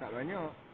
Tak.